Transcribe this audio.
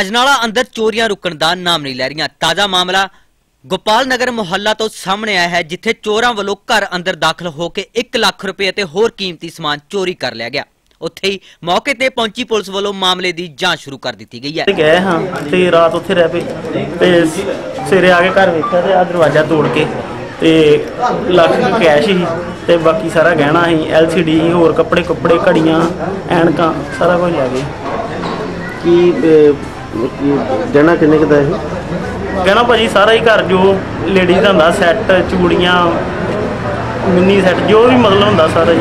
ਅਜਨਾਲਾ ਅੰਦਰ ਚੋਰੀਆਂ ਰੁਕਣ ਦਾ ਨਾਮ ਨਹੀਂ ਲੈ ਰਹੀਆਂ। ਤਾਜ਼ਾ ਮਾਮਲਾ ਗੋਪਾਲ ਨਗਰ ਮੁਹੱਲਾ ਤੋਂ ਸਾਹਮਣੇ ਆਇਆ ਹੈ ਜਿੱਥੇ ਚੋਰਾਂ ਵੱਲੋਂ ਘਰ ਅੰਦਰ ਦਾਖਲ ਹੋ ਕੇ 1 ਲੱਖ ਰੁਪਏ ਅਤੇ ਹੋਰ ਕੀਮਤੀ ਸਮਾਨ ਚੋਰੀ ਕਰ ਲਿਆ ਗਿਆ। ਉੱਥੇ ਹੀ ਮੌਕੇ ਤੇ ਪਹੁੰਚੀ ਪੁਲਿਸ ਵੱਲੋਂ ਮਾਮਲੇ ਦੀ ਜਾਂਚ ਸ਼ੁਰੂ ਕਰ ਦਿੱਤੀ ਗਈ ਹੈ। ਤੇ ਗਏ ਹਾਂ ਤੇ ਰਾਤ ਉੱਥੇ ਰਹਿ ਪਏ ਤੇ ਸਵੇਰੇ ਆ ਕੇ ਘਰ ਵੇਖਿਆ ਤੇ ਆ ਦਰਵਾਜ਼ਾ ਤੋੜ ਕੇ ਤੇ ਲੱਖ ਕੁ ਕੈਸ਼ ਸੀ ਤੇ ਬਾਕੀ ਸਾਰਾ ਗਹਿਣਾ ਸੀ ਸੀ ਹੋਰ ਕੱਪੜੇ ਕੱਪੜੇ ਘੜੀਆਂ ਐਨਕਾਂ ਸਾਰਾ ਕੁਝ ਲੈ ਗਏ। ਕੀ ਅਹ, ਕਿੰਨੇ ਕੁ ਦਾ ਇਹ? ਗਹਿਣਾ ਭਾਜੀ ਸਾਰਾ ਹੀ ਘਰ ਜੋ ਲੇਡੀਜ਼ ਦਾ ਹੁੰਦਾ ਸੈੱਟ ਚੂੜੀਆਂ ਮਿੰਨੀ ਸੈੱਟ ਜੋ ਵੀ ਮਤਲਬ ਹੁੰਦਾ ਸਾਰਾ ਹੀ।